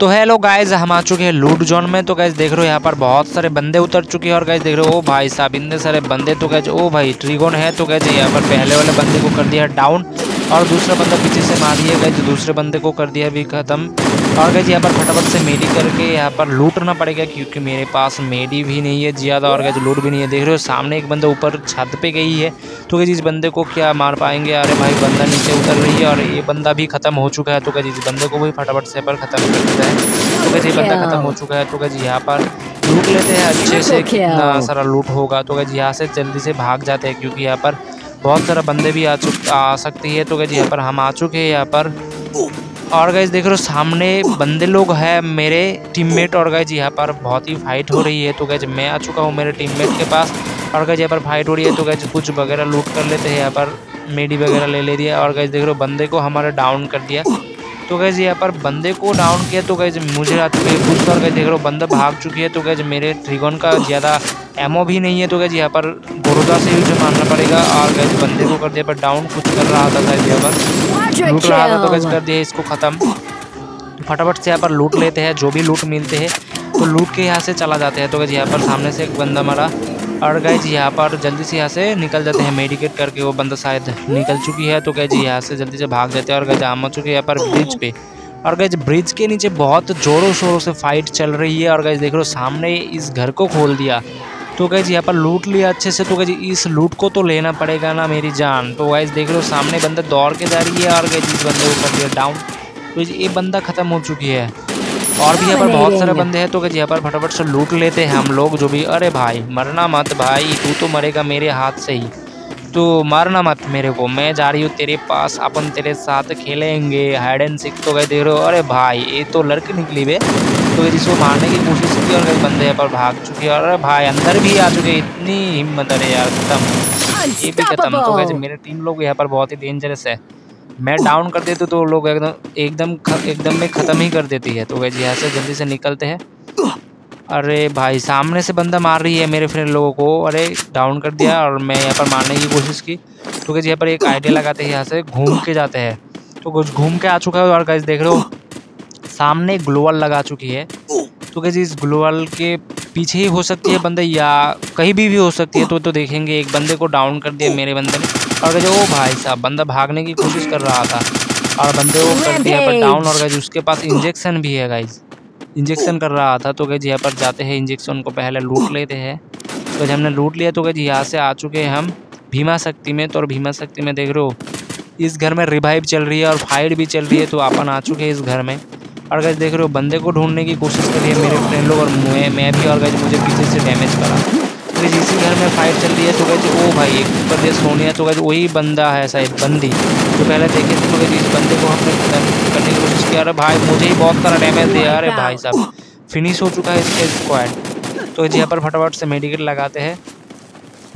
तो hello guys हम आ चुके हैं लूट जोन में। तो गैस देख रहे हो यहाँ पर बहुत सारे बंदे उतर चुके हैं और गैस देख रहे हो, ओ भाई साहब, इतने सारे बंदे तो गाइज़ ओ भाई ट्रिगोन है। तो गाइज़ यहाँ पर पहले वाले बंदे को कर दिया डाउन और दूसरा बंदा पीछे से मार दिया। गया दूसरे बंदे को कर दिया भी ख़त्म। और गैज यहाँ पर फटाफट से मेडी करके यहाँ पर लूटना पड़ेगा क्योंकि मेरे पास मेडी भी नहीं है ज़्यादा और गैज लूट भी नहीं है। देख रहे हो सामने एक बंदा ऊपर छत पे गई है। तो गैज इस बंदे को क्या मार पाएँगे? अरे भाई बंदा नीचे उतर रही है और ये बंदा भी ख़त्म हो चुका है। तो गैज इस बंदे को भी फटाफट से पर ख़त्म कर देता है। तो गैज ये बंदा ख़त्म हो चुका है। तो गैज यहाँ पर लूट लेते हैं। अच्छे से कितना सारा लूट होगा। तो गैज यहाँ से जल्दी से भाग जाते हैं क्योंकि यहाँ पर बहुत सारा बंदे भी आ चुक आ सकती है। तो गैज यहाँ पर हम आ चुके हैं। यहाँ पर और गैज देख रहे हो, सामने बंदे लोग हैं, मेरे टीममेट और गैज यहाँ पर बहुत ही फाइट हो रही है। तो गैज मैं आ चुका हूँ मेरे टीममेट के पास और गैज यहाँ पर फाइट हो रही है। तो गैज कुछ वगैरह लूट कर लेते हैं, यहाँ पर मेडी वगैरह ले ले दिया। और गैज देख रहे हो, बंदे को हमारे डाउन कर दिया। तो गैज यहाँ पर बंदे को डाउन किया। तो गैज मुझे आ चुके हैं कुछ और गैज देख रहे हो, बंदा भाग चुकी है। तो गैज मेरे ट्रिगोन का ज़्यादा एमओ भी नहीं है। तो गैज यहाँ पर बोरोदा से उसे मारना पड़ेगा। और गैज बंदे को कर दिया, पर डाउन कुछ कर रहा था शायद यहाँ पर। लूट रहा था तो गैज कर दिया इसको ख़त्म। फटाफट से यहाँ पर लूट लेते हैं जो भी लूट मिलते हैं तो लूट के यहाँ से चला जाते हैं। तो गैज यहाँ पर सामने से एक बंदा मरा और गैज यहाँ पर जल्दी से यहाँ से निकल जाते हैं मेडिकेट करके वो बंदा शायद निकल चुकी है तो गैज यहाँ से जल्दी से भाग जाते हैं और गैज आम चुके हैं यहाँ पर ब्रिज पे। और गैज ब्रिज के नीचे बहुत ज़ोरों शोरों से फाइट चल रही है और गैज देख लो सामने इस घर को खोल दिया। तो गैज यहाँ पर लूट लिया अच्छे से। तो गैज इस लूट को तो लेना पड़ेगा ना मेरी जान। तो गैज देख लो सामने बंदा दौड़ के जा रही है और गैज इस बंदे को कर दिया डाउन तो ये बंदा ख़त्म हो चुकी है। और भी यहाँ पर बहुत सारे बंदे हैं। तो यहाँ पर फटाफट से लूट लेते हैं हम लोग जो भी। अरे भाई मरना मत भाई तू तो मरेगा मेरे हाथ से ही। तो मारना मत मेरे को मैं जा रही हूँ तेरे पास अपन तेरे साथ खेलेंगे। हाइड एंड सिक तो गए देख रहे हो। अरे भाई ये तो लड़की निकली वे तो जिसको मारने की कोशिश की और कई बंदे यहाँ पर भाग चुके हैं अरे भाई अंदर भी आ चुके इतनी हिम्मत अरे यार खत्म। ये भी खत्म तो गए मेरे टीम लोग यहाँ पर बहुत ही डेंजरस है। मैं डाउन कर देती तो लोग एकदम एकदम एकदम में ख़त्म ही कर देती है। तो वैसे यहाँ से जल्दी से निकलते हैं। अरे भाई सामने से बंदा मार रही है मेरे फ्रेंड लोगों को। अरे डाउन कर दिया और मैं यहाँ पर मारने की कोशिश की। तो कैसे यहाँ पर एक आइडिया लगाते हैं यहाँ से घूम के जाते हैं। तो कुछ घूम के आ चुका है और कैसे देख रहे हो सामने ग्लोवल लगा चुकी है। तो कैसे इस ग्लोअल के पीछे ही हो सकती है बंदे या कहीं भी भी हो सकती है तो तो देखेंगे। एक बंदे को डाउन कर दिया मेरे बंदे ने। और गए ओ भाई साहब, बंदा भागने की कोशिश कर रहा था। और बंदे को कर दिया, पर डाउन और गए उसके पास इंजेक्शन भी है गाइज़ इंजेक्शन कर रहा था तो गए यहाँ पर जाते हैं इंजेक्शन को पहले लूट लेते हैं। तो जब हमने लूट लिया तो गए यहाँ से आ चुके हैं हम, भीमा शक्ति में। तो और भीमा शक्ति में देख रहे हो, इस घर में रिवाइव चल रही है और फाइट भी चल रही है तो अपन आ चुके हैं इस घर में। और गैस देख रहे हो, बंदे को ढूँढने की कोशिश करी है मेरे फ्रेंड लोग और मैं मैं भी और गैस मुझे पीछे से डैमेज करा। तो इसी घर में फाइट चल रही है तो कहते ओ भाई, एक ऊपर देश सोनिया तो कहते वही बंदा है शायद, बंदी। तो पहले देखे थे तो इस बंदे को हमने करने की कोशिश किया अरे भाई, मुझे ही बहुत सारा डैमेज दिया। अरे भाई साहब फिनिश हो चुका है इसके स्क्वाड तो यहाँ पर फटाफट से मेडिकेट लगाते हैं।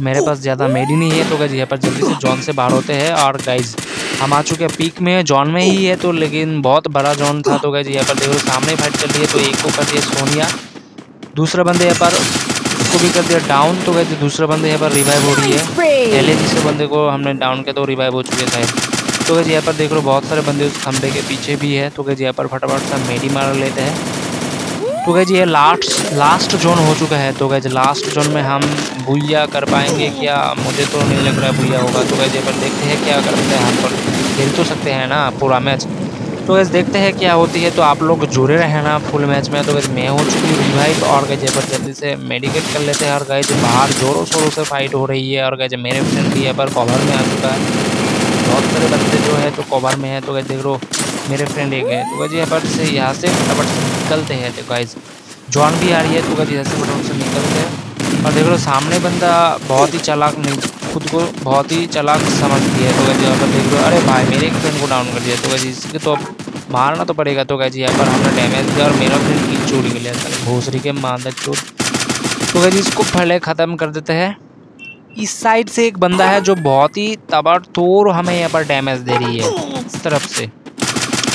मेरे पास ज़्यादा मेडी नहीं है तो गैज यहाँ पर जल्दी से जॉन से बाहर होते हैं। और गाइज़ हम आ चुके हैं पीक में जॉन में ही है तो लेकिन बहुत बड़ा जॉन था तो गैज यहाँ पर देखो सामने फाइट चल रही है तो एक को कर दिया सोनिया, दूसरा बंदे यहाँ पर उसको भी कर दिया डाउन तो गए दूसरा बंदे यहाँ पर रिवाइव हो रही है। पहले तीसरे बंदे को हमने डाउन किया तो रिवाइव हो चुके थे। तो गए यहाँ पर देख लो बहुत सारे बंदे उस खंबे के पीछे भी है तो गए यहाँ पर फटाफट सा मेडी मार लेते हैं। तो गए ये लास्ट लास्ट जोन हो चुका है। तो गए लास्ट जोन में हम भूया कर पाएँगे क्या? मुझे तो नहीं लग रहा है भूया होगा। तो गए यहाँ पर देखते हैं क्या करते हैं हम पर। खेल तो सकते हैं ना पूरा मैच तो वैसे देखते हैं क्या होती है। तो आप लोग जुड़े रहे ना फुल मैच में। तो वैसे मैं हो चुकी हूँ रिवाइव और गए पर जल्दी से मेडिकेट कर लेते हैं। और गए जो बाहर जोरों शोरों से फाइट हो रही है। और गए मेरे फ्रेंड भी यहाँ पर कवर में आ चुका है। बहुत सारे बंदे जो है तो कवर में है। तो गए देख लो। मेरे फ्रेंड एक है तो गए यहाँ पर से यहाँ से फटाफट से निकलते हैं तो गाइज़ जॉन भी आ रही है तो गए यहाँ से फटाफट से निकलते हैं। और देख लो सामने बंदा बहुत ही चालाक नहीं, खुद को बहुत ही चलाक समझती है तो गैज यहाँ पर देख लो। अरे भाई, मेरे एक फ्रेंड को डाउन कर दिया तो गैज इसके तो मारना तो पड़ेगा तो गैज यहाँ पर हमने डैमेज दिया और मेरा फ्रेंड की चोरी के लिए भोसरी के मादा चोर। तो गैज इसको पहले ख़त्म कर देते हैं। इस साइड से एक बंदा है जो बहुत ही तोड़ हमें यहाँ पर डैमेज दे रही है, इस तरफ़ से।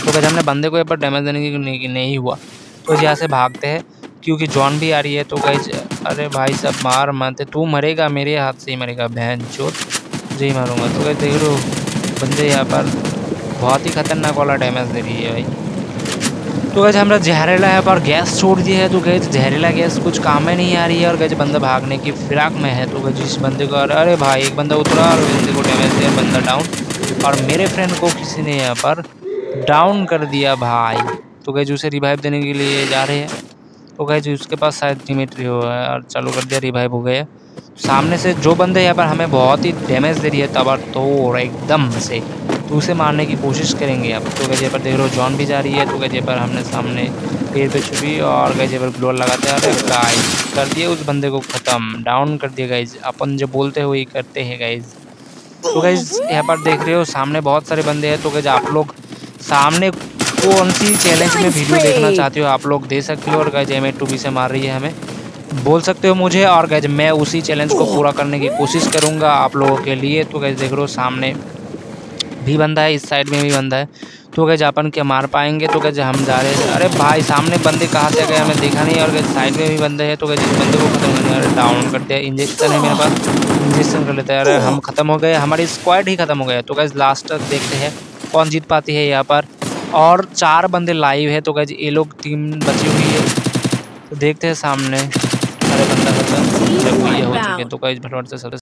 तो गैज हमने बंदे को यहाँ पर डैमेज देने की नहीं हुआ। तो यहाँ से भागते हैं, क्योंकि जॉन भी आ रही है तो गई अरे भाई सब मार मत, तू मरेगा मेरे हाथ से ही मरेगा, बहन तुझे ही मारूँगा। तो गई देख लो, बंदे यहाँ पर बहुत ही ख़तरनाक वाला डैमेज दे रही है भाई। तो गैज हमारा जहरीला यहाँ पर गैस छोड़ दिया है तो गैज जहरीला गैस कुछ काम में नहीं आ रही है, और गैज बंदा भागने की फिराक में है तो गैज इस बंदे को अरे भाई, एक बंदा उतरा, और बंदे को डैमेज दिया, बंदा डाउन और मेरे फ्रेंड को किसी ने यहाँ पर डाउन कर दिया भाई। तो गैज उसे रिवाइव देने के लिए जा रहे हैं। तो गैज उसके पास शायद टीमेट्री हो, और चालू कर दिया रिवाइव हो गया। सामने से जो बंदे यहाँ पर हमें बहुत ही डैमेज दे रही है तब तोड़ एकदम से तो उसे मारने की कोशिश करेंगे अब। तो गजे पर देख रहे हो जॉन भी जा रही है। तो गजे पर हमने सामने पेड़ पे छुपी, और गजे पर ग्लोर लगाते हैं। गाइज़ कर दिए उस बंदे को ख़त्म। डाउन कर दिया गाइज़ अपन जो बोलते हुए करते हैं गाइज़ तो गाइज़ यहाँ पर देख रहे हो, सामने बहुत सारे बंदे हैं। तो गज आप लोग सामने कौन सी चैलेंज में वीडियो देखना चाहते हो आप लोग? दे सकते हो और गज एम टू बी से मार रही है हमें। बोल सकते हो मुझे? और गज मैं उसी चैलेंज को पूरा करने की कोशिश करूँगा आप लोगों के लिए। तो गज देख रहे हो सामने भी बंदा है इस साइड में भी बंदा है। तो गए अपन के मार पाएँगे? तो गए हम जा रहे हैं। अरे भाई सामने बंदे कहाँ से गए? हमें देखा नहीं और गैज साइड में भी बंदे हैं। तो गए इस बंदे को खत्म करने अरे डाउन करते हैं इंजेक्शन है मेरे पास। इंजेक्शन कर लेते हैं। अरे हम खत्म हो गए। हमारी स्क्वाड ही खत्म हो गया। तो गए लास्ट तक देखते हैं। कौन जीत पाती है यहाँ पर और चार बंदे लाइव है तो कह ये लोग टीम बची हुई है तो देखते हैं सामने अरे बंदा खत्म जब ये हो चुके तो गए भटवट से सबसे